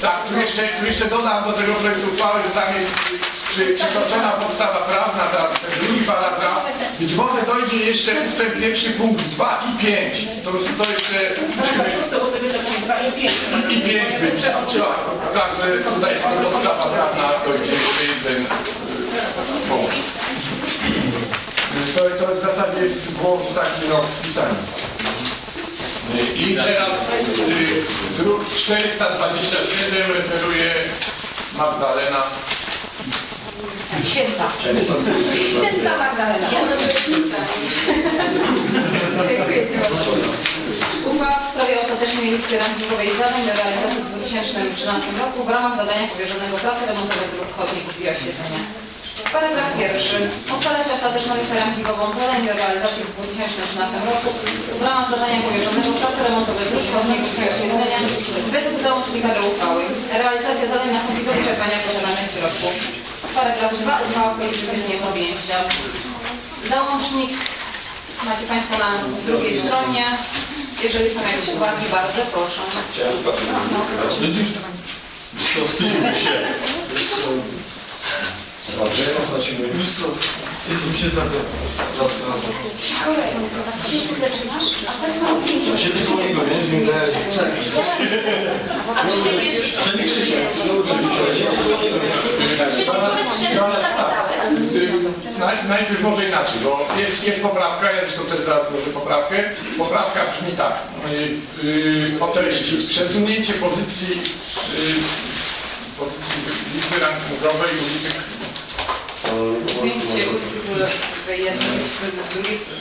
Tak, tu jeszcze, tu jeszcze dodam do tego projektu uchwały, że tam jest przy, przytoczona podstawa prawna, ta, ten drugi paragraf. Być może dojdzie jeszcze ustęp pierwszy punkt 2 i 5. To, to jeszcze musimy... Szóste ustawienie punkt 2 i 5. I 5 by trzeba. Także tutaj podstawa prawna dojdzie jeszcze jeden y, punkt. To, to w zasadzie jest błąd taki no wpisany. I teraz y, druk 427 referuje Magdalena. Święta. Święta Magdalena. Dziękuję Ci bardzo. Uchwała w sprawie ostatecznej listy rankingowej zadań do realizacji w 2013 roku w ramach zadania powierzonego pracy remontowej dróg chodników i oświetlenia. Paragraf pierwszy. Ustala się ostateczną listę rankingową zadań do realizacji w 2013 roku w ramach zadania powierzonego pracy remontowej dróg i oświetlenia według załącznika do uchwały. Realizacja zadań nastąpi do wyczerpania posiadanych środków. Paragraf 2. Uchwała życie z dniem podjęcia. Załącznik macie Państwo na drugiej stronie. Jeżeli są jakieś uwagi, bardzo proszę. Co, wstydzimy się. Dobrze. Mi się tak ty zaczynasz? A tak mam pięć. Ja się tylko niego, nie? Nie daje. A dzisiaj jest... Czyli Krzysiek. Naj- Najpierw może inaczej, bo jest, jest poprawka, ja zresztą też zaraz złożę poprawkę. Poprawka brzmi tak, y, y, o treści przesunięcie pozycji, y, pozycji listy rankingowej ulicy Zdjęcie ulicy Królowej jednej z drugiej...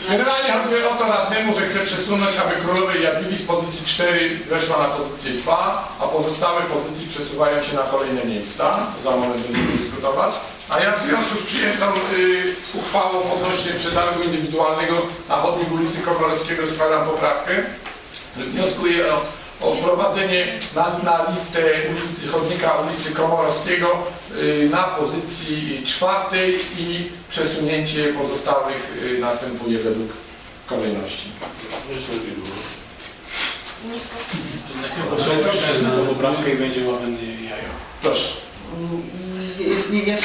Generalnie chodzi o to radnemu, że chce przesunąć, aby Królowej Jadwigi z pozycji 4 weszła na pozycję 2, a pozostałe pozycje przesuwają się na kolejne miejsca. Za moment będziemy dyskutować. A ja w związku z przyjętą y, uchwałą odnośnie przetargu indywidualnego na chodnik ulicy Komorowskiego składam poprawkę. Wnioskuję o, o wprowadzenie na, na listę ulicy, chodnika ulicy Komorowskiego y, na pozycji czwartej i przesunięcie pozostałych y, następuje według kolejności. Proszę na poprawkę i będzie łamany jajo. Proszę. I- Ja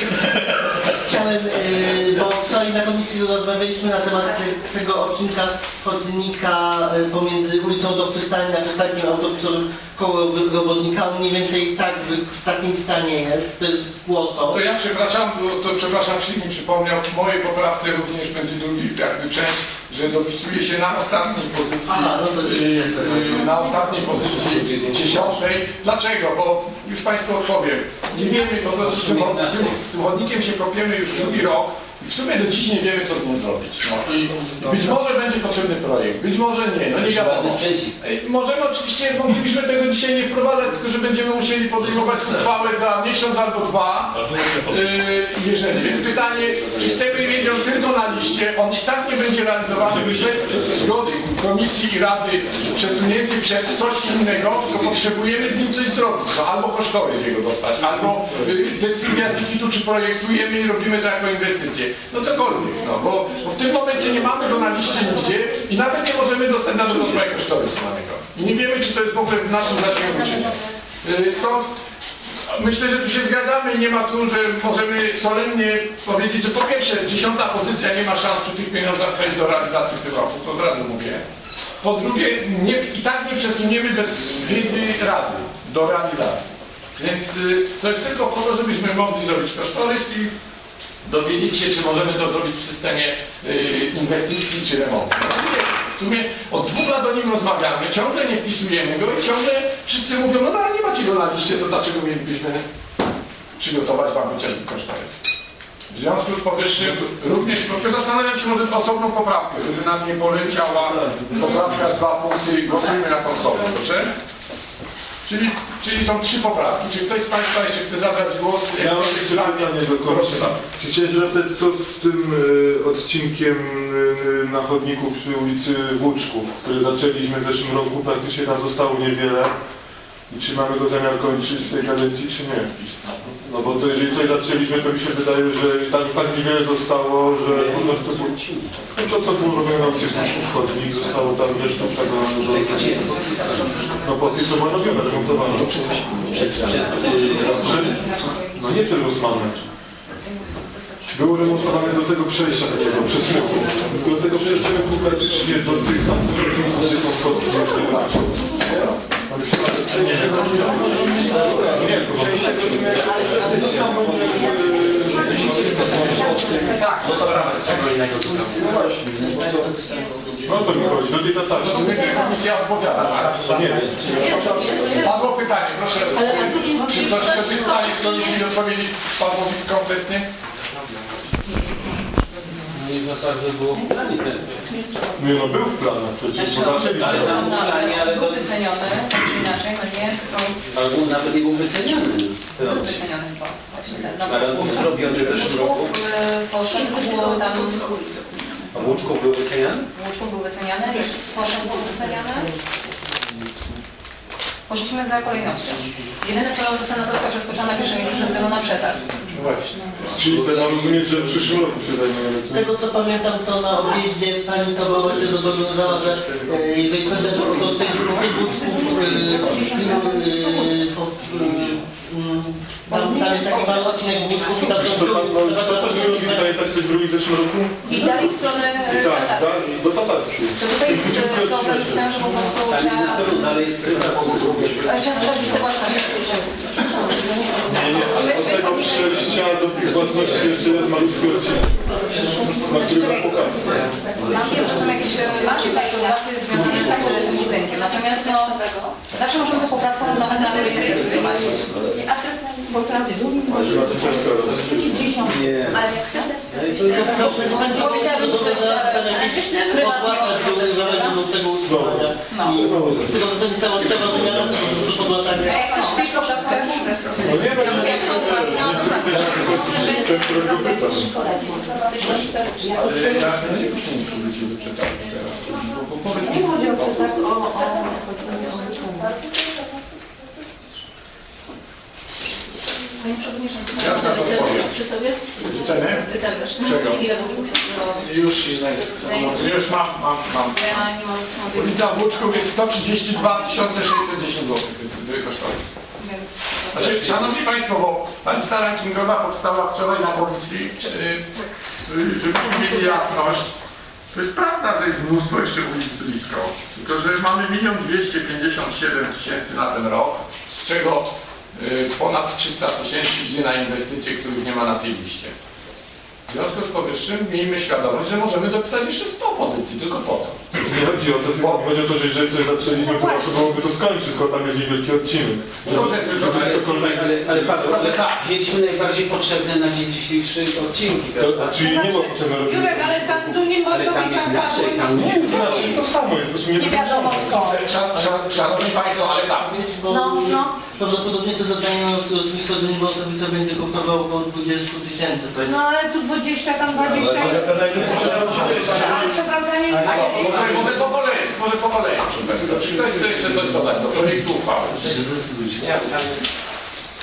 chciałem, y, bo wczoraj na komisji rozmawialiśmy na temat te- tego odcinka chodnika y, pomiędzy ulicą do przystani a przystankiem autobusowym koło robotnika. On mniej więcej tak w- takim stanie jest. To jest błoto. To ja przepraszam, bo to przepraszam, Krzyk mi przypomniał, w mojej poprawce również będzie drugi jakby część, że dopisuje się na ostatniej pozycji, Aha, no to jest- y, na ostatniej pozycji dziesiątej. Dlaczego? Bo już Państwu odpowiem. Nie wiemy, prostu z tym, z tym chodnikiem się kopiemy już drugi rok w sumie do dziś nie wiemy, co z nim zrobić. No i, i być może będzie potrzebny projekt, być może nie, no nie wiadomo. Możemy oczywiście, moglibyśmy tego dzisiaj nie wprowadzać, tylko że będziemy musieli podejmować uchwałę za miesiąc albo dwa. Yy, jeżeli. Więc pytanie, czy chcemy mieć ją tylko na liście, on i tak nie będzie realizowany bez zgody komisji i rady przesunięty przez coś innego, to potrzebujemy z nim coś zrobić. No, albo kosztorys jego dostać, albo yy, decyzja z IKIT-u, czy projektujemy i robimy to jako inwestycję. No cokolwiek, no, bo, bo w tym momencie nie mamy go na liście nigdzie i nawet nie możemy dostać nawet do swojego kosztorysu. I nie wiemy, czy to jest w ogóle w naszym zasięgu. Yy, Stąd Myślę, że tu się zgadzamy nie ma tu, że możemy solennie powiedzieć, że po pierwsze dziesiąta pozycja nie ma szans przy tych pieniądzach wejść do realizacji w tym roku, to od razu mówię. Po drugie, nie, i tak nie przesuniemy bez wiedzy Rady do realizacji. Więc y, to jest tylko po to, żebyśmy mogli zrobić kosztorys i dowiedzieć się, czy możemy to zrobić w systemie y, inwestycji czy remontu. W sumie od dwóch lat o nim rozmawiamy, ciągle nie wpisujemy go i ciągle wszyscy mówią, no, no ale nie macie go na liście, to dlaczego mielibyśmy przygotować wam chociażby kosztorys? W związku z powyższym również tylko zastanawiam się może osobną poprawkę, żeby nam nie poleciała poprawka dwa punkty, głosujmy na konsolę, proszę? Czyli, czyli są trzy poprawki. Czy ktoś z Państwa jeszcze chce zabrać głos? Ja mam jeszcze pytanie do końca. Czy chciałem się zapytać, co z tym y, odcinkiem y, na chodniku przy ulicy Włóczków, który zaczęliśmy w zeszłym roku, praktycznie tam zostało niewiele. I czy mamy go zamiar kończyć w tej kadencji, czy nie? No bo to jeżeli coś zaczęliśmy, to mi się wydaje, że tam tak niewiele zostało, że po prostu no to co było robione na ulicy Zbyszków Chodnik, zostało tam resztów tego do, no po tych co było robione, remontowano. No nie przed Rosmanem. Było remontowane do tego przejścia takiego przesmyku. Do tego przesmyku praktycznie do tych tam gdzie są schodki, już nie to nie, nie, Tak, no to prawda. No to mi chodzi, do tej komisja odpowiada, tak? Nie Padło pytanie, proszę. Czy ktoś w stanie z komisji odpowiedzieć Pawłowi konkretnie? Nie w zasadzie było w planie ten. Nie no, był w planach przecież, bo zaczęli. Ale tam w planie, ale Był wyceniony, tak czy inaczej, no nie, tylko Ale nawet nie był wyceniany. był wyceniony chyba. Właśnie ten Ale był zrobiony w zeszłym roku. Łuczków y, poszedł, było tam... A Włóczków był wyceniany? Łuczków był wyceniany, poszedł był wyceniany. Poszliśmy za kolejnością. Jedyne co senatorska przeskoczyła na pierwsze miejsce ze względu na przetarg. Właśnie. Czyli to mam rozumieć, że w przyszłym roku się zajmujemy Z tego co pamiętam, to na objeździe pani to była właśnie zobowiązała, że e, jeżeli chodzi o to tych cybuczków, tam, tam jest taki mały odcinek włóczków i tam są tam, no, co, drugi- zrobili, pamiętasz coś drugi w zeszłym roku? I dalej w stronę Tak, przetargu. tak, do tatarki. To tutaj jest e, tym, że po prostu trzeba, To dalej jest e, trzeba sprawdzić te własności. Nie, nie, ale od tego przejścia do tych własności jeszcze jest malutki odcinek, na który wam pokażę. Mam wiem, że są jakieś e, macie kalkulacje związane z e, budynkiem, natomiast no, zawsze możemy tę poprawką nawet na teraz. Nie. No, Powiedziałabym coś, ale prywatnie może utrzymania. No. I tylko że to cała cała wymiana to po prostu była tak, A jak chcesz poprawkę? No nie wiem, Jak są uwagi, no to tak. ten, którego pytam. Ale ja nie muszę nic powiedzieć do przetargu teraz. Bo powiedz mi, Panie Przewodniczący, Ja już na to odpowiem. przy sobie? Cenę? Wyceniasz. Czego? Ile włóczków? Już się znajdę. Już mam, mam, mam. Ja nie mam sądu, Ulica Włóczków jest 132 610 zł kosztuje. więc... Znaczy, Szanowni Państwo, bo ta lista rankingowa powstała wczoraj na komisji, yy, yy, żebyśmy mieli jasność. To jest prawda, że jest mnóstwo jeszcze ulic blisko, tylko że mamy 1 257 tysięcy na ten rok, z czego ponad 300 tysięcy idzie na inwestycje, których nie ma na tej liście. W związku z powyższym miejmy świadomość, że możemy dopisać jeszcze 100 pozycji, tylko po co? Nie chodzi o to, tylko chodzi o to, że jeżeli coś zaczęliśmy, to warto byłoby to skończyć, skoro tam jest niewielki odcinek. Dobrze, tylko że cokolwiek... Ale, ale Paweł, ale wzięliśmy najbardziej potrzebne na dzień dzisiejszy odcinki, To, prawda? czyli nie było potrzebne robić. Jurek, ale tam tu nie Ale można tam być jest tak tam padło. nie. Znaczy, to samo jest, nie Nie wiadomo skąd. Szan- szan- Szanowni Państwo, ale tak, No, no. prawdopodobnie to zadanie no, od sobie to będzie kosztowało około 20 tysięcy. To jest No ale tu 20, tam 20. Ale przekazanie... może, może po kolei, może po kolei. Czy ktoś chce jeszcze coś dodać do projektu uchwały? Nie, tam jest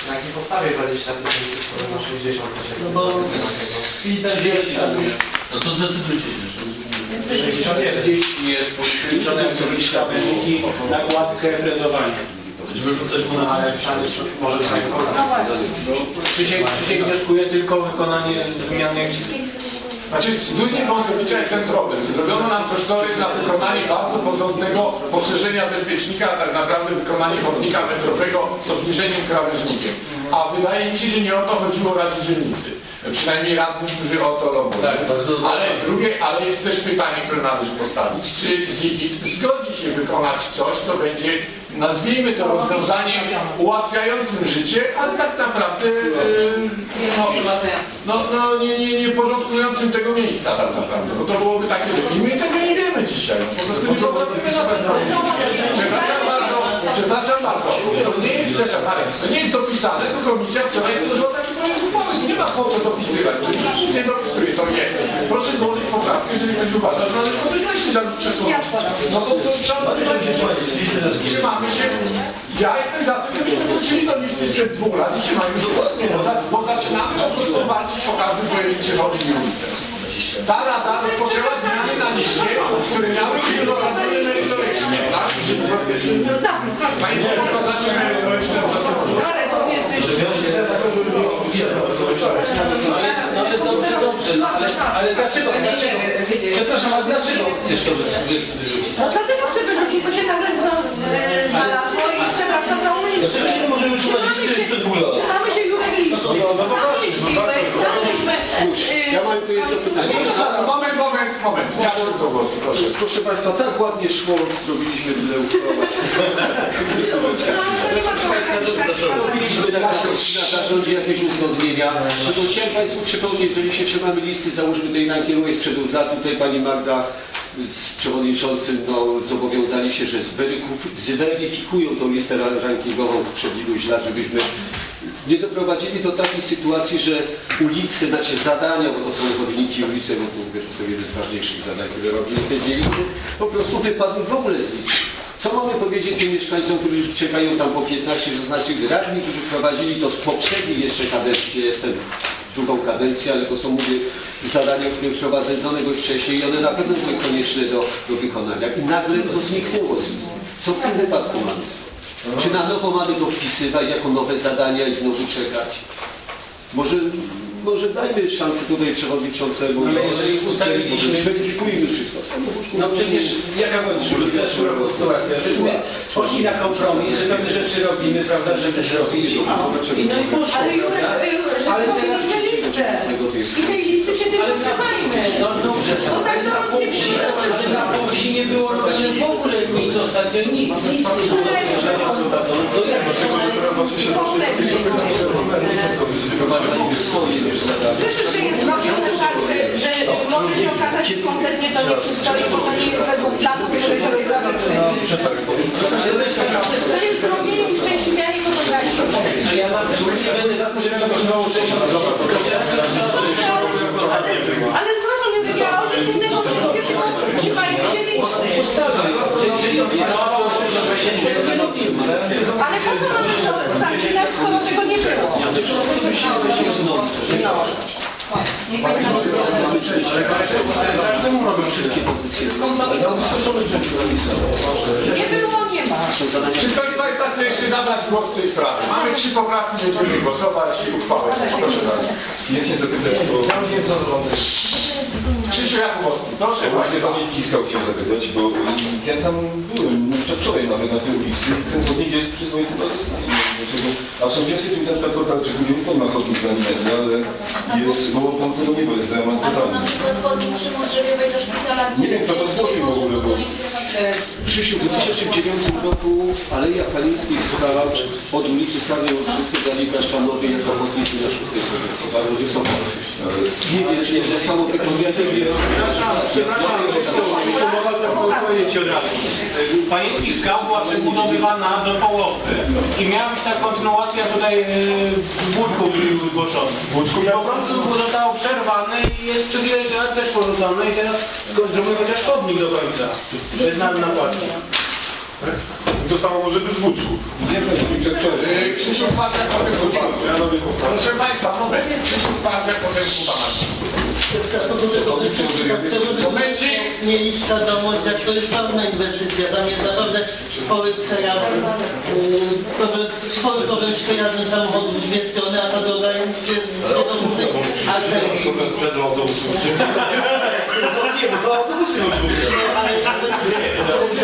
na jakiej podstawie 20 tysięcy, skoro na 60 No bo tysięcy. w chwili tak 30 No to zdecydujcie się. 30 jest policzone jako liczba wyniki nakładkę frezowania. Wyrzucać ponad, ale tam jest, może być tak No właśnie. Krzysiek, Krzysiek wnioskuje tylko o wykonanie zmian jakichś Znaczy, studnie Wąsowicza jest ten problem. Zrobiono nam kosztorys na wykonanie bardzo porządnego poszerzenia bezpiecznika, a tak naprawdę wykonanie chodnika metrowego z obniżeniem krawężnikiem. A wydaje mi się, że nie o to chodziło Radzie Dzielnicy. Przynajmniej radni, którzy o to lobują. Ale drugie, ale jest też pytanie, które należy postawić. Czy ZIGIT zgodzi się wykonać coś, co będzie, nazwijmy to rozwiązaniem ułatwiającym życie, ale tak naprawdę yy, no, no, no nie, nie, nie porządkującym tego miejsca tak naprawdę, bo to byłoby takie, że i my tego nie wiemy dzisiaj, po prostu nie potrafimy nawet Przepraszam bardzo, przepraszam bardzo, to nie jest, przepraszam, Marek, to nie jest dopisane, to komisja wczoraj stworzyła taki projekt uchwały, nie ma po co dopisywać, to nic nie dopisuje, to jest. Proszę złożyć poprawkę, jeżeli ktoś uważa, że należy podkreślić albo przesunąć. No to, to trzeba podkreślić. Trzymamy się, Ja jestem za tym, żebyśmy wrócili do listy sprzed dwóch lat i trzymali już dokładnie, bo, bo zaczynamy po prostu walczyć o każdy pojedynczy chodnik i ulicę. Ta rada rozpoczęła zmiany na liście, które miały być uzasadnione merytorycznie, tak? No tak. Państwo merytoryczne uzasadnienie. Ale to jesteś... No ale dobrze, dobrze, ale, dlaczego, Przepraszam, ale dlaczego chcesz to wy- wyrzucić? No dlatego chcę wyrzucić, bo się nagle znalazło i przewraca całą nie możemy szukać się- przed dwóch lat? Trzymamy się jeździłeś, sam myśmy... Ja mam tu jedno pytanie. Moment, moment, moment. Ja do głosu, proszę. Proszę Państwa, tak ładnie szło, zrobiliśmy tyle uchwał. Robiliśmy na, na zarządzie jakieś uzgodnienia. Chciałem Państwu przypomnieć, jeżeli się trzymamy listy, załóżmy tej rankierowej sprzed dwóch lat, tutaj Pani Magda z przewodniczącym no, zobowiązali się, że zweryfikują tą listę ra- rankingową sprzed iluś lat, żebyśmy nie doprowadzili do takiej sytuacji, że ulice, znaczy zadania, bo to są chodniki ulice, bo to wiesz, to jeden z ważniejszych zadań, które robili te dzielnice, po prostu wypadły w ogóle z listy. Co mamy powiedzieć tym mieszkańcom, którzy czekają tam po 15-16 radni, którzy prowadzili to z poprzedniej jeszcze kadencji, jestem drugą kadencję, ale to są, mówię, zadania, które wprowadzone były wcześniej i one na pewno były konieczne do, do wykonania. I nagle to zniknęło z listy. Co w tym wypadku mamy? Czy na nowo mamy to wpisywać jako nowe zadania i znowu czekać? Może, może dajmy szansę tutaj przewodniczącemu. Ale jeżeli ustaliliśmy- Zweryfikujmy wszystko. No przecież jaka była sytuacja, żeśmy poszli na kompromis, że pewne rzeczy robimy, prawda, żeby zrobić i no i poszło, Ale Jurek, listę. I tej listy się tylko trzymajmy. No dobrze, Bo tak do nas nie przyjdzie. ale na powsi nie było robione w ogóle nic ostatnio, nic, nic robione. To jak Słyszysz, że jest robione tak, że, że może się okazać, że kompletnie to nie przystoi, bo to nie jest według planu, który sobie zawyczyli. To jest zrobienie i szczęśliwianie fotografii. ja na nie będę za to, że to kosztowało 60 Ale, ale zrozum, ja o nic innego nie mówię, tylko trzymajmy się listy. ustawy, że jeżeli kosztowało 60 to nie robimy. Ale po co mamy to zaczynać, skoro tego nie było? Niech będzie na Każdemu robią wszystkie pozycje. Nie było, nie ma. Czy ktoś z Państwa chce jeszcze zabrać głos w tej sprawie? Mamy trzy poprawki, będziemy głosować i uchwałę. Proszę bardzo. Ja chciałem zapytać, bo Krzysiu Jakubowski, proszę właśnie pan Skiskał chciałem zapytać, bo ja tam byłem no, wczoraj nawet na tej ulicy i ten chodnik jest przyzwoity do zostania. Dlaczego? A w sąsiedztwie jest przykład portal, że Guziów nie ma chodnika ani jednego, ale jest koło Pącego Nieba, jest na totalny. przykład chodnik przy Modrzewiowej do szpitala, Nie wiem, kto to zgłosił w ogóle, bo- Krzysiu, w 2009 roku Aleja Kalińskiej stała od ulicy Starej Olszewskiej do Alei Kaszczanowej jako chodnicy na szóstej pozycji. Bardzo wysoko. Nie wiem, czy nie zostało wykonane. Przepraszam, umowa odpowiedzi od razu. Pański skał była przebudowywana do połowy i miała być kontynuacja tutaj e, w Łuczku, który był zgłoszony. W Łuczku po prostu zostało przerwane i jest przez ileś lat też porzucone i teraz zrobimy chociaż chodnik do końca. To jest na nakładnie. To samo może być w Łuczku. Potem Kuba. Proszę Państwa, Kwarczak, potem Kuba Marcin. Momencik. Mieli świadomość, jak to jest ważna inwestycja, tam jest naprawdę spory przejazd, yy, spory, problem z przejazdem samochodów w dwie strony, a ta droga jest z jedną z tych arterii.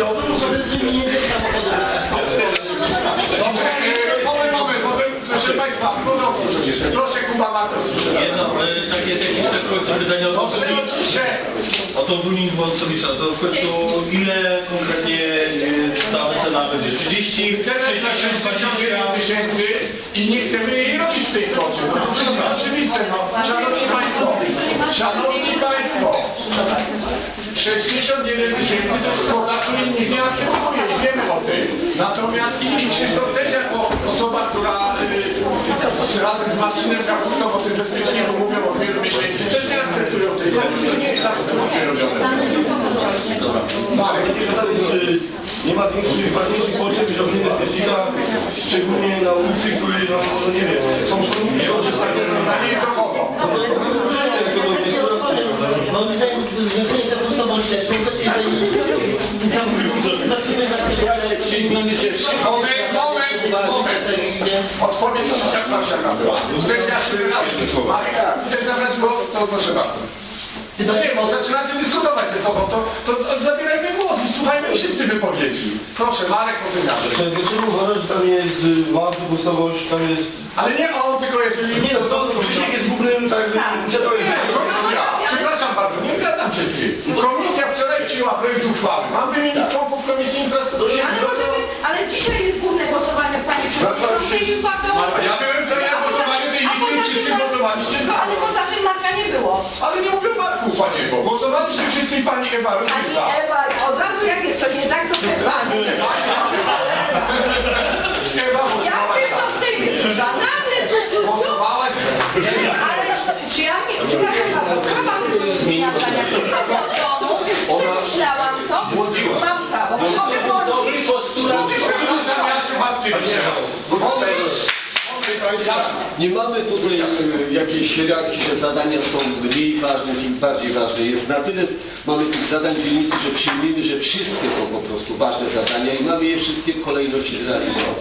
Ale to jest wymienienie samochodów. Dobrze, yy, moment, moment, moment. Proszę Państwa. Proszę Kuba Marcin. Jedno e, takie techniczne w końcu pytanie o to, Dobrze, ciszę. o to Bunin Wąsowicza. To w końcu ile konkretnie e, ta cena będzie? 30, Cenę na 60, 69 20? tysięcy i nie chcemy jej robić w tej kwocie. No to jest oczywiste, no. Szanowni Państwo, Szanowni Państwo, 61 tysięcy to jest kwota, której nikt nie akceptuje wiemy o tym. Natomiast i Krzysztof też jako osoba, która y, razem z Marcinem Kapustą o tym bezpiecznie mówią od wielu miesięcy, też nie akceptują tej ceny. To nie jest tak, że robione. Marek, Czy nie ma większych, ważniejszych potrzeb niż robienie pesticida, szczególnie na ulicy, które, no, no nie wiem, są ludzie takie to nie jest do kogo. Moim zdaniem związanie z prostą polityczną, to jest zobaczymy na Słuchajcie, przyjmijmy, że wszyscy... Moment, moment, moment. Odpowiedź jak proszę bardzo. Chcesz jeszcze raz? Marek, chcesz zabrać głos? To proszę bardzo. No nie, bo zaczynacie dyskutować ze sobą, to, to, to zabierajmy głos i słuchajmy wszyscy wypowiedzi. Proszę, Marek, powymiarze. Dlaczego uważasz, że tam jest y, mała przepustowość, tam jest... Ale nie on, tylko jeżeli... Nie no, to, to Krzysiek jest w ogóle tak, że to jest... Komisja, przepraszam bardzo, nie zgadzam się z tym. Komisja wczoraj przyjęła projekt uchwały. Mam wymienić członków Komisji Infrastruktury. Ale, możemy, ale dzisiaj jest główne głosowanie, A ja byłem za ja głosowaniu tej listy wszyscy głosowaliście za. Ale poza tym Marka nie było. Ale nie mówię Marku, paniego. Głosowaliście wszyscy i pani Ewa również Pani za. Ewa, od razu jak jest to nie tak, to pani. Ewa Ja głosowałaś wiem, za. to w tym jest tu. Głosowałaś. Ale czy ja nie, przepraszam bardzo, ma tylko zmienia zdania? Przyszłam do Nie mamy tutaj e, jakiejś hierarchii, że zadania są mniej ważne, czy bardziej ważne. Jest na tyle, mamy tych zadań w dzielnicy, że przyjmijmy, że wszystkie są po prostu ważne zadania i mamy je wszystkie w kolejności zrealizować.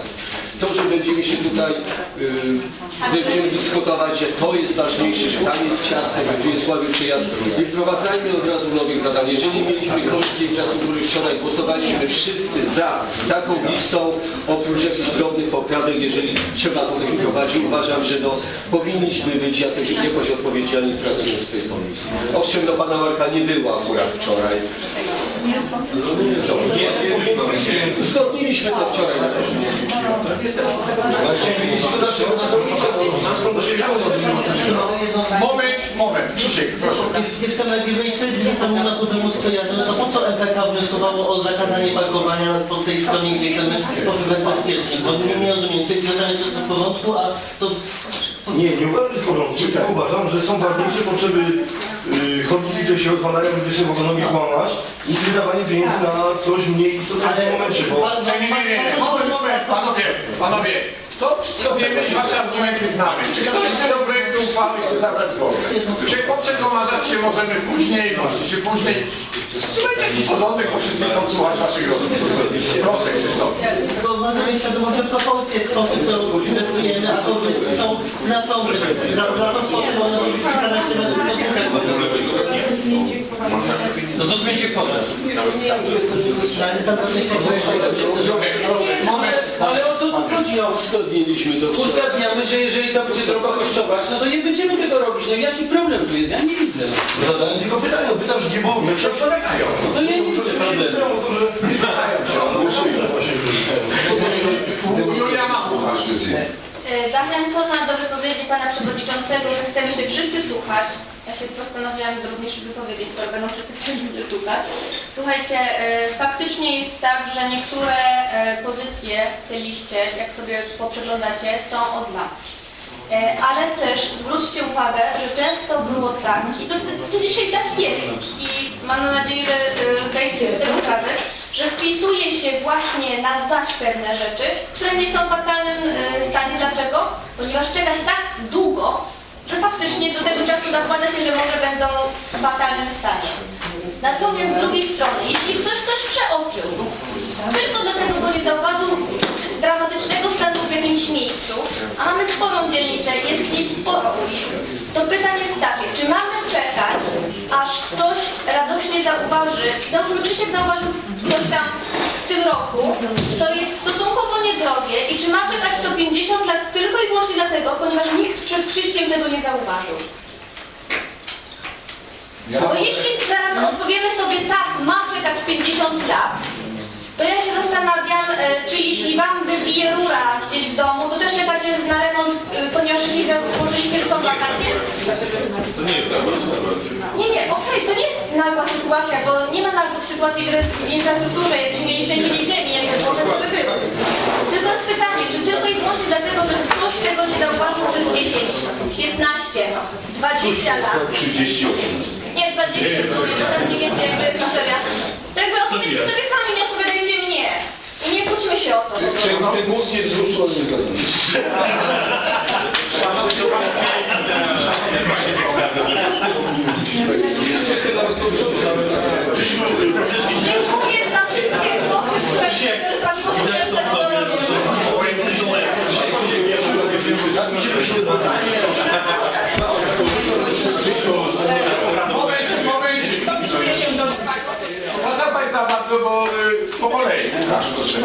To, że będziemy się tutaj, y, będziemy dyskutować, że to jest ważniejsze, że tam jest ciasno, że tu jest słaby przejazd, nie wprowadzajmy od razu nowych zadań. Jeżeli mieliśmy Komisję Infrastruktury wczoraj, głosowaliśmy wszyscy za taką listą, oprócz jakichś drobnych poprawek, jeżeli trzeba modyfikować, uważam, że no, powinniśmy być jakoś, jakoś odpowiedzialni pracując w tej komisji. Owszem, no pana Marka nie było akurat wczoraj. Uzgodniliśmy to wczoraj na Moment, moment. Krzysiek, proszę. w tym najbliżej chwili tam nie ma problemu z przejazdem, no to po co MPK wnioskowało o zakazanie parkowania po tej stronie, gdzie chcemy poszukiwać bezpiecznie? Bo nie, nie rozumiem, czy tam jest wszystko w porządku, a to... Nie, nie uważam, że jest w porządku, tylko uważam, że są ważniejsze potrzeby chodniki, które się rozwalają, gdy się mogą nogi kłamać i wydawanie pieniędzy na coś mniej istotne w tym momencie, bo... Panowie, panowie. To wszystko wiemy i wasze argumenty znamy. Czy ktoś chce do projektu uchwały chce zabrać głos? Czy poprzekomarzać się możemy później, możecie się później. Będzie jakiś porządek, bo wszyscy chcą słuchać waszych rozmów. Proszę, Krzysztof. Tylko mamy świadomość, że proporcje kwoty, którą inwestujemy, a to są znaczące. Za, za tą kwotę można zrobić kilkanaście metrów No to zmieńcie kwotę. Nie tam żadnej kwoty. Moment. Ale o co tu chodzi? No, Uzgodniliśmy to wczoraj. uzgadniamy, że jeżeli to będzie drogo kosztować, no to nie będziemy tego robić. No jaki problem tu jest? Ja nie widzę. Zadałem tylko pytanie, no pytam, że nie było mnie. Co polegają? No to nie widzę problemu. Julia. E, Zachęcona do wypowiedzi pana przewodniczącego, że chcemy się wszyscy słuchać. Ja się postanowiłam również wypowiedzieć, chcieli mnie słuchać. Słuchajcie, e, faktycznie jest tak, że niektóre e, pozycje w tej liście, jak sobie poprzeglądacie, są od lat. E, Ale też zwróćcie uwagę, że często było tak, i to, to dzisiaj tak jest, i mam nadzieję, że zdajecie sobie tego sprawę, że wpisuje się właśnie na zaś pewne rzeczy, które nie są w fatalnym stanie. Dlaczego? Ponieważ czeka się tak długo, że faktycznie do tego czasu zakłada się, że może będą w fatalnym stanie. Natomiast z drugiej strony, jeśli ktoś coś przeoczył, tylko dlatego, bo nie zauważył dramatycznego stanu w jakimś miejscu, a mamy sporą dzielnicę, jest w niej sporo ulic, to pytanie jest takie, czy mamy czekać, aż ktoś radośnie zauważy, załóżmy Krzysiek zauważył coś tam w tym roku, co jest niedrogie i czy ma czekać to 50 lat tylko i wyłącznie dlatego, ponieważ nikt przed Krzyśkiem tego nie zauważył. Bo jeśli teraz odpowiemy sobie tak, ma czekać 50 lat, to ja się zastanawiam, e, czy jeśli wam wybije rura gdzieś w domu, to też czekacie na remont, e, ponieważ jeśli założyliście, że są wakacje? To nie jest nagła sytuacja. Nie, nie, okej, to nie jest nagła sytuacja, bo nie ma nagłych sytuacji, w infrastrukturze, jakbyśmy mieli trzęsienie ziemi, jak może to by było. Tylko jest pytanie, czy tylko i wyłącznie dlatego, że ktoś tego nie zauważył przez 10, 15, 20 lat? 38. Nie, 20 w sumie, to tam mniej więcej jakby historia. To jakby odpowiedzcie sobie sami, nie mnie. I nie kłóćmy się o to. Czy ten mózg wzruszony? Wszyscy nawet to Dziękuję za wszystkie głosy, które pan Widać poseł to tobie, że Momencik, momencik. Proszę Państwa bardzo, bo y, po kolei. Łukasz, proszę.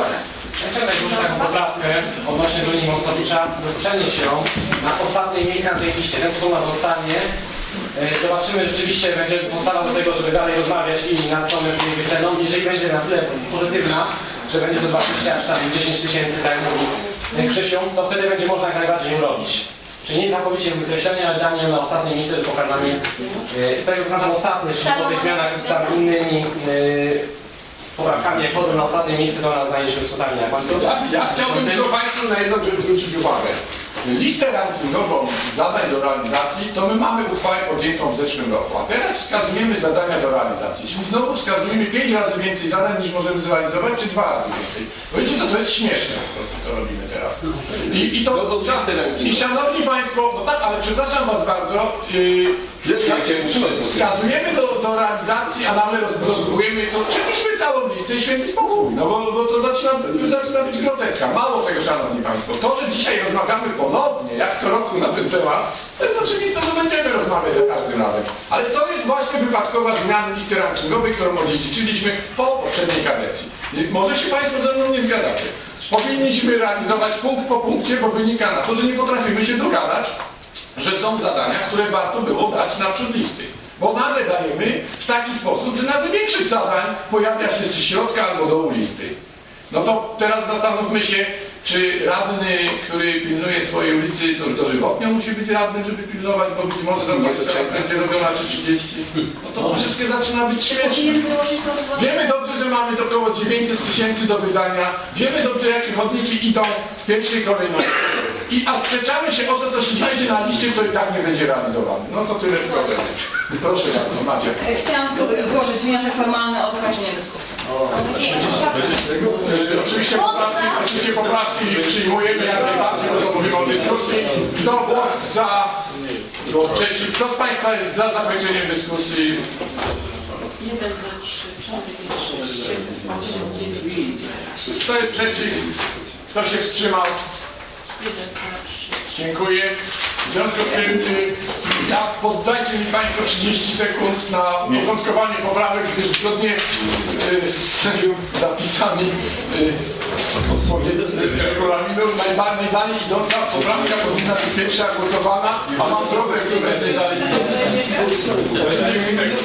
Chciałem zgłosić taką poprawkę odnośnie do Nini Mąsowicza, by przenieść ją na ostatnie miejsce na tej liście. Ten sposób nas zostanie. E, Zobaczymy, rzeczywiście będzie podstawa do tego, żeby dalej rozmawiać i nad tą jej wyceną. Jeżeli będzie na tyle pozytywna, że będzie to 20 aż tam 10 tysięcy, tak jak mówi e, Krzysiu, to wtedy będzie można jak najbardziej ją robić. Czyli nie całkowicie wykreślenie, ale danie ją na ostatnie miejsce z pokazami e, tego, co tam ostatnie, czyli po tych zmianach tam innymi e, poprawkami, jak chodzą na ostatnie miejsce, to ona znajdzie się w totalnie na końcu. Ja, ja chciałbym tylko Państwu na jedną rzecz zwrócić uwagę. Listę rankingową zadań do realizacji to my mamy uchwałę podjętą w zeszłym roku, a teraz wskazujemy zadania do realizacji. Czyli znowu wskazujemy 5 razy więcej zadań niż możemy zrealizować, czy 2 razy więcej. Bo wiecie co, to jest śmieszne po prostu, co robimy teraz. I, i to... No. I szanowni Państwo, no tak, ale przepraszam Was bardzo, yy, chciałem. Wskazujemy do, do realizacji, a nagle roz- rozbudujemy to. Przepiszmy całą listę i święty spokój. No bo, bo to zaczyna, zaczyna być groteska. Mało tego, szanowni państwo. To, że dzisiaj rozmawiamy ponownie, jak co roku na ten temat, to jest oczywiste, że będziemy rozmawiać za każdym razem. Ale to jest właśnie wypadkowa zmiany listy rankingowej, którą odziedziczyliśmy po poprzedniej kadencji. Może się państwo ze mną nie zgadzacie. Powinniśmy realizować punkt po punkcie, bo wynika na to, że nie potrafimy się dogadać że są zadania, które warto było dać na przód listy. Bo nagle dajemy w taki sposób, że nagle większość zadań pojawia się z środka albo dołu listy. No to teraz zastanówmy się, czy radny, który pilnuje swojej ulicy, to już dożywotnio musi być radnym, żeby pilnować, bo być może za 20 lat będzie robiona 330. No to troszeczkę zaczyna być śmieszne. Wiemy dobrze, że mamy około 900 tysięcy do wydania. Wiemy dobrze, jakie chodniki idą w pierwszej kolejności. I a sprzeczamy się o to, co się znajdzie na liście, co i tak nie będzie realizowane. No to tyle tylko. Proszę bardzo, Macie. E, Chciałam złożyć wniosek formalny o zakaźnienie dyskusji. E, Oczywiście poprawki, oczywiście poprawki przyjmujemy jak najbardziej, bo to mówimy o dyskusji. Kto głos za, głos przeciw? Kto z Państwa jest za zakończeniem dyskusji? 1, 2, 3, 4, 5, 6, 7, 8, 9, 10. Kto jest przeciw? Kto się wstrzymał? 1, 2, 3, Dziękuję. W związku z tym y, ja, poddajcie mi Państwo 30 sekund na uporządkowanie poprawek, gdyż zgodnie y, z zapisami y, regulaminu najbardziej dalej idąca poprawka powinna być pierwsza głosowana, a mam problem, który będzie dalej idący. 30 sekund.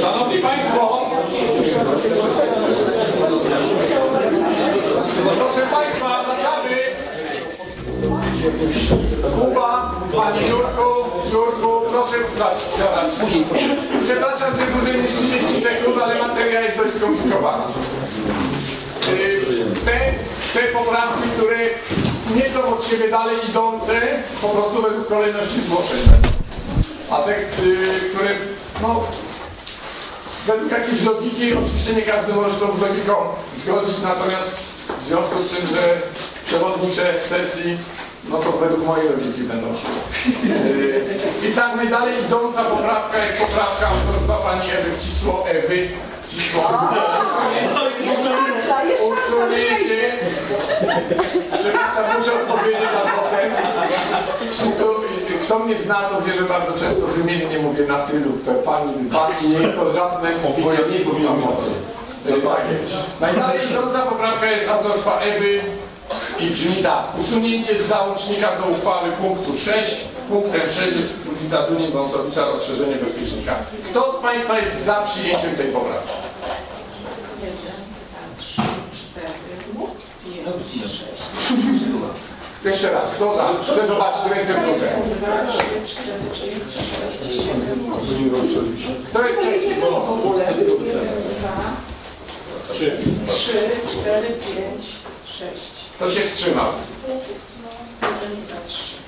Szanowni Państwo, Proszę Państwa, wracamy. Kuba, Pani Jurku, Jurku, proszę siadać. Przepraszam, że dłużej niż 30 sekund, ale materia jest dość skomplikowana. Y, Te, te poprawki, które nie są od siebie dalej idące, po prostu według kolejności zgłoszeń. A te, y, które no, według jakiejś logiki, oczywiście nie każdy może to z logiką zgodzić, natomiast w związku z tym, że przewodnicze sesji, no to według mojej logiki będą szły. I tak najdalej idąca poprawka jest poprawka autorstwa pani Ewy Wcisło Ewy. Wcisło Usunięcie. Przepraszam, muszę odpowiedzieć na procent. Kto, mnie zna, to wie, że bardzo często wymiennie mówię na ty lub te pani, pani. Nie jest to żadne oficjalnie powinno mocy. Tak. Najdalej idąca poprawka jest autorstwa Ewy i brzmi tak. Usunięcie z załącznika do uchwały punktu 6. Punktem 6 jest ulica Dunin Wąsowicza, rozszerzenie bezpiecznika. Kto z Państwa jest za przyjęciem tej poprawki? 1, 2, 3, 4, 5, 6. Jeszcze raz, kto za? Chcę zobaczyć ręce w górze. 2, 3, 4, 5, 6, 7, Kto jest przeciw? 3, 4, 5, 6. Kto się wstrzymał? 1, 2, 3.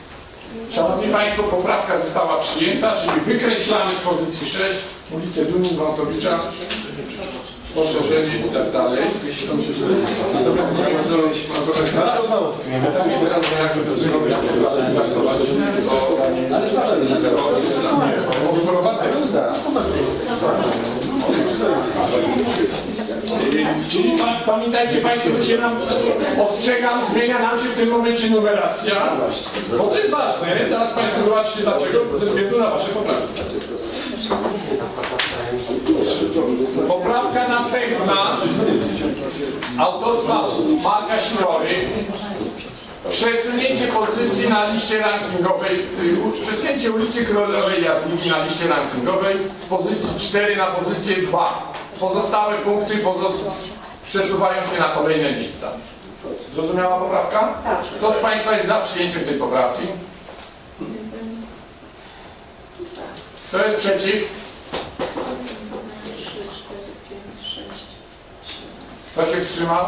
Szanowni Państwo, poprawka została przyjęta, czyli wykreślamy z pozycji 6 ulicę Dunin Wąsowicza, poszerzenie i tak dalej. Czyli pa, pamiętajcie Państwo, że się nam, ostrzegam, zmienia nam się w tym momencie numeracja, bo to jest ważne. Teraz Państwo zobaczcie dlaczego, ze względu na Wasze poprawki. Poprawka następna, autorstwa Marka Sirory, Przesunięcie pozycji na liście rankingowej, y, przesunięcie ulicy Królowej Jadwigi na liście rankingowej z pozycji 4 na pozycję 2. Pozostałe punkty przesuwają się na kolejne miejsca. Zrozumiała poprawka? Kto z Państwa jest za przyjęciem tej poprawki? Kto jest przeciw? Kto się wstrzymał?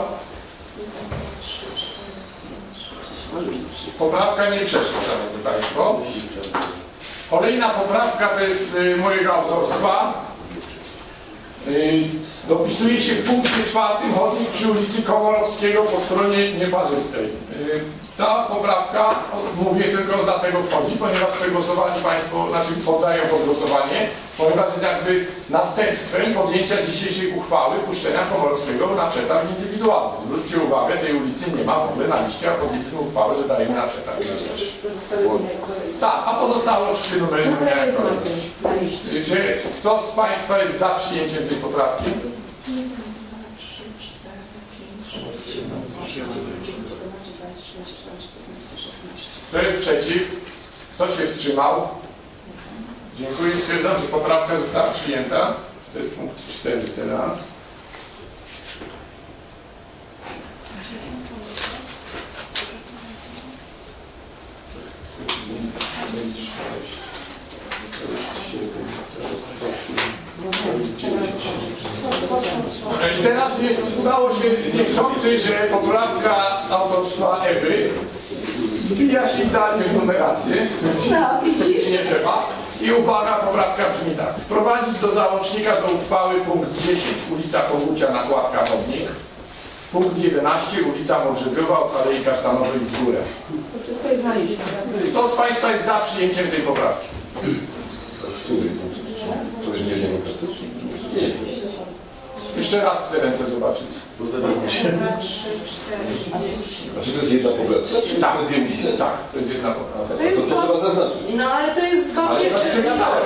Poprawka nie przeszła, Szanowni Państwo. Kolejna poprawka to jest y, mojego autorstwa. Dopisuje się w punkcie czwartym chodnik przy ulicy Komorowskiego po stronie nieparzystej. Y, ta poprawka, mówię tylko dlatego wchodzi, ponieważ przegłosowali Państwo, znaczy poddają pod głosowanie, ponieważ jest jakby następstwem podjęcia dzisiejszej uchwały puszczenia Komorowskiego na przetarg indywidualny. Zwróćcie uwagę, tej ulicy nie ma w ogóle na liście, a podjęliśmy uchwałę, że dajemy na przetarg. Tak, a pozostałe trzy numery zmieniają. Y, Czy kto z Państwa jest za przyjęciem tej poprawki? Kto jest przeciw? Kto się wstrzymał? Dziękuję. Stwierdzam, że poprawka została przyjęta. To jest punkt 4 teraz. I teraz jest, udało się niechcący, że poprawka autorstwa Ewy wbija się idealnie w numerację. No, widzisz? Nie trzeba. I uwaga, poprawka brzmi tak. Wprowadzić do załącznika do uchwały punkt 10, ulica Kogucia, nakładka chodnik. Punkt 11, ulica Modrzewiowa, od Alei Kasztanowej w górę. Kto z Państwa jest za przyjęciem tej poprawki? Który? To jest niedemokratyczne. Jeszcze raz chcę ręce zobaczyć. Znaczy to jest jedna poprawka? Czy Tak. to dwie ulice? Tak, to jest jedna poprawka. To jest To, to trzeba zaznaczyć. No ale to jest zgodnie z przeczytałem.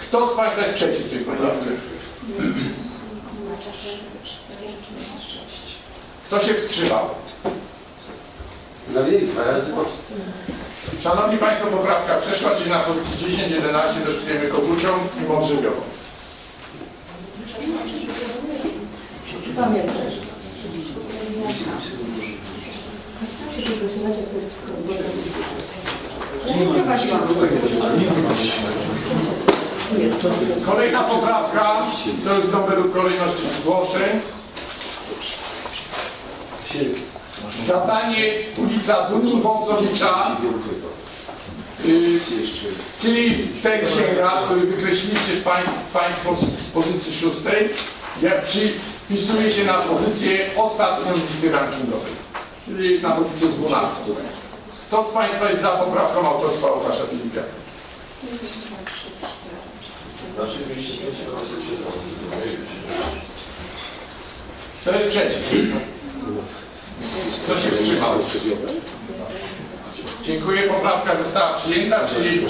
Kto z Państwa jest przeciw tej poprawce? Kto się wstrzymał? Szanowni Państwo, poprawka przeszła, czyli na pozycji 10, 11 dopisujemy Kogucią i Modrzewiową. Kolejna poprawka, to jest numer kolejności zgłoszeń. Zadanie ulica Dunin-Wąsowicza, y, czyli ten księgarz, który wykreśliliście Państwo z pozycji szóstej, jak przy, wpisuje się na pozycję ostatnią listy rankingowej, czyli na pozycję 12. Kto z Państwa jest za poprawką autorstwa Łukasza Filipiaka? Kto jest przeciw? Kto się wstrzymał? Dziękuję. Poprawka została przyjęta, czyli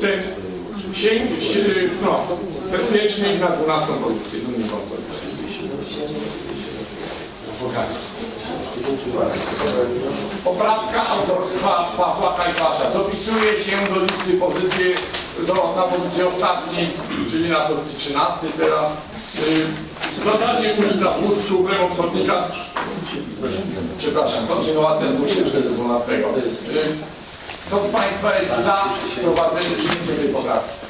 ten księg, no, bezpiecznik na 12 pozycję. Poprawka autorstwa Pawła Kajpasza dopisuje się do listy pozycji, do, na pozycję ostatniej, czyli na pozycji 13 teraz. Yy, Zadanie ulica Włóczku, remont chodnika. Przepraszam, kontynuacja 2012. Yy, Kto z Państwa jest za wprowadzeniem przyjęciem tej poprawki?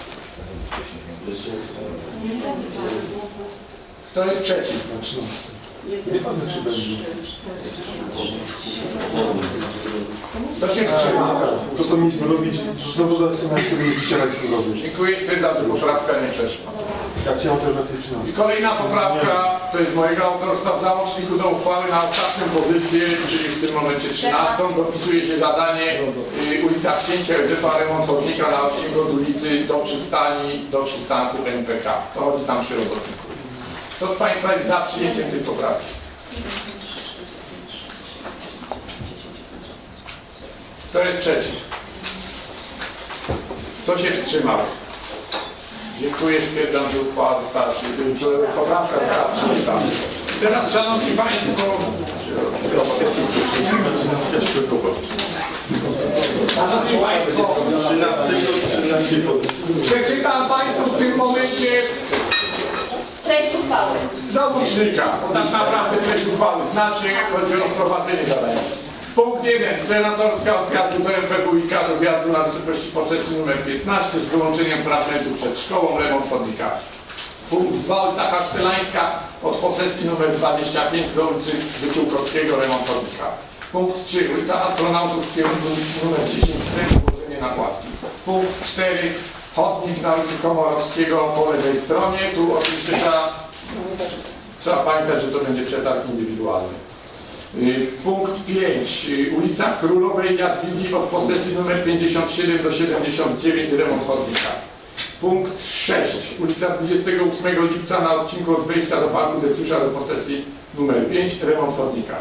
Kto jest przeciw? Wie pan, co czy będzie? To się wstrzyma. To co mieliśmy robić, zawodowcy na ścierać robić. Dziękuję, stwierdzam, że poprawka nie przeszła. Się. I kolejna poprawka, to jest mojego autorstwa w załączniku do uchwały na ostatnią pozycję, czyli w tym momencie 13, dopisuje się zadanie y, ulica Księcia Józefa, remont chodnika na odcinku od ulicy do przystani, do przystanku MPK. To chodzi tam przy robotniku. Kto z Państwa jest za przyjęciem tej poprawki? Kto jest przeciw? Kto się wstrzymał? Dziękuję, stwierdzam, że uchwała została przyjęta, że poprawka została przyjęta. Teraz, Szanowni Państwo, Szanowni Państwo, przeczytam Państwu w tym momencie Treść uchwały. załącznika, bo tak naprawdę treść uchwały znaczy, chodzi o wprowadzenie zadania. Punkt 1. Senatorska od wjazdu do MPWiK do wjazdu na wysokości posesji nr 15 z wyłączeniem fragmentu przed szkołą remont chodnika. Punkt 2. Ulica Kasztelańska od posesji nr 25 do ulicy Wyczółkowskiego remont chodnika. Punkt 3. Ulica Astronautów w kierunku nr 10 w celu ułożenia nakładki. Punkt 4. Chodnik na ulicy Komorowskiego po lewej stronie. Tu oczywiście trzeba, trzeba pamiętać, że to będzie przetarg indywidualny. Y, Punkt 5. Y, Ulica Królowej Jadwigi od posesji nr 57 do 79 remont chodnika. Punkt 6. Ulica 28 lipca na odcinku od wejścia do Parku Decusza do posesji nr 5 remont chodnika.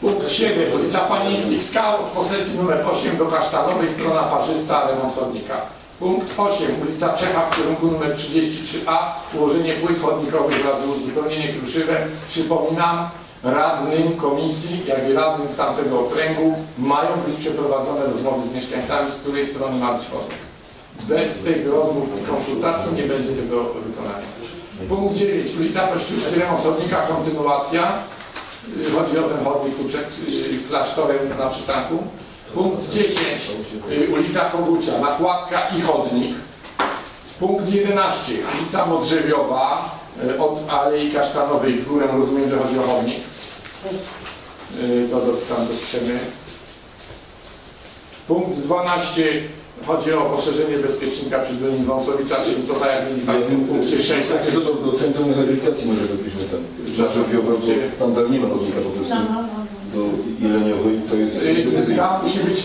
Punkt 7. Ulica Panińskich Skał od posesji nr 8 do Kasztanowej strona parzysta remont chodnika. Punkt 8. Ulica Czecha w kierunku nr 33a ułożenie płyt chodnikowych wraz z uzupełnienie kruszywem. Przypominam, radnym komisji, jak i radnym z tamtego okręgu mają być przeprowadzone rozmowy z mieszkańcami, z której strony ma być chodnik. Bez tych rozmów i konsultacji nie będzie tego wykonania. Punkt 9. Ulica Kościuszki, remont chodnika, kontynuacja. Chodzi o ten chodnik tu przed y, klasztorem na przystanku. Punkt 10. y, Ulica Kogucia, nakładka i chodnik. Punkt 11. Ulica Modrzewiowa y, od Alei Kasztanowej w górę. Rozumiem, że chodzi o chodnik. Y, To do, tam dopiszemy. Punkt 12. Chodzi o poszerzenie bezpiecznika przy Dolini Wąsowica, czyli to tak jak mieli w punkcie 6. Tak, jest do, do Centrum Rehabilitacji może dopiszmy tam. Bo tam dalej nie ma chodnika po prostu. Do Jeleniowej to jest Y, decyzyjne. Tam musi być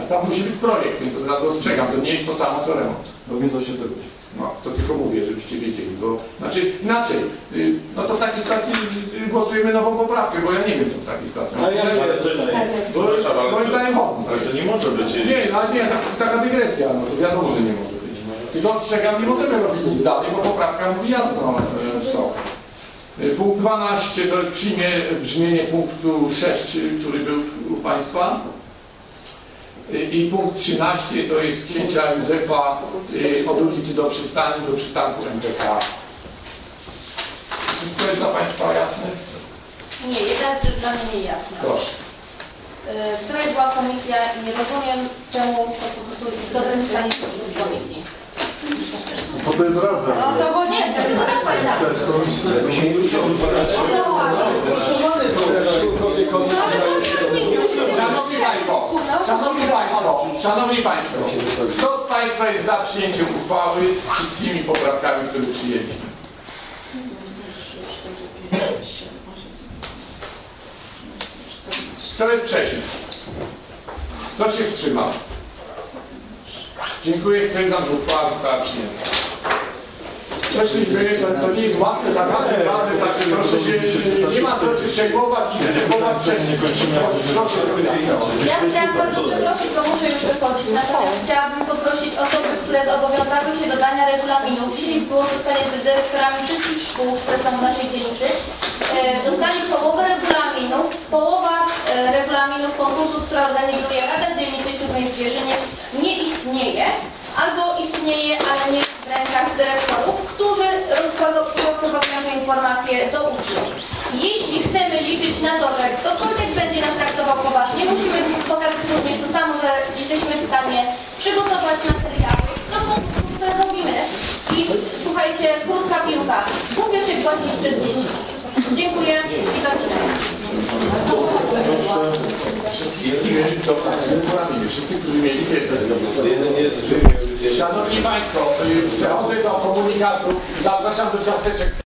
a tam musi być projekt, więc od razu ostrzegam, to nie jest to samo co remont. No więc właśnie tego. No, to tylko mówię, żebyście wiedzieli, bo znaczy inaczej, y, no to w takiej sytuacji głosujemy nową poprawkę, bo ja nie wiem co w takiej sytuacji. A jak Bo- jest? Bo moim zdaniem chodnik. Ale to nie może być. Nie, no ale nie, tak- taka dygresja, no to wiadomo, że nie może być. Tylko ostrzegam, nie możemy robić nic dalej, bo poprawka mówi jasno y, co. Y, Punkt 12 to przyjmie brzmienie punktu 6, y, który był u Państwa. Y, I punkt 13 to jest księcia Józefa y, od ulicy do przystani, do przystanku MPK. Wszystko jest dla Państwa jasne? Nie, jedna rzecz dla mnie niejasna. Proszę. Y, Wczoraj była komisja i nie rozumiem, czemu to po prostu w dobrym stanie z komisji. Bo to jest rada. No to bo nie, to jest dobra fajna. To jest komisja. Szanowni Państwo, Szanowni Państwo, Szanowni Państwo, kto z Państwa jest za przyjęciem uchwały z wszystkimi poprawkami, które przyjęliśmy? Kto jest przeciw? Kto się wstrzymał? Dziękuję, stwierdzam, że uchwała została przyjęta. Przeszliśmy, to, to nie jest łatwe za każdym razem, także proszę się, nie ma co się przejmować i denerwować wcześniej. Proszę, Ja chciałam bardzo przeprosić, bo muszę już wychodzić. Natomiast chciałabym poprosić osoby, które zobowiązały się do dania regulaminów. Dzisiaj było spotkanie z dyrektorami wszystkich szkół, które są w naszej dzielnicy. E, Dostali połowę regulaminów. Połowa e, regulaminów konkursów, które organizuje Rada Dzielnicy Siódmej w Zwierzynie nie istnieje. Albo istnieje, ale nie w rękach dyrektorów, którzy rozpropagują tę informację do uczniów. Jeśli chcemy liczyć na to, że ktokolwiek będzie nas traktował poważnie, musimy pokazać również to samo, że jesteśmy w stanie przygotować materiały do punktu, które robimy I słuchajcie, krótka piłka. Głupio się głośnić przed dziećmi. Dziękuję i do widzenia. Wszyscy, którzy mieli wiedzę. Szanowni Państwo, przechodzę do komunikatów. Zapraszam do ciasteczek.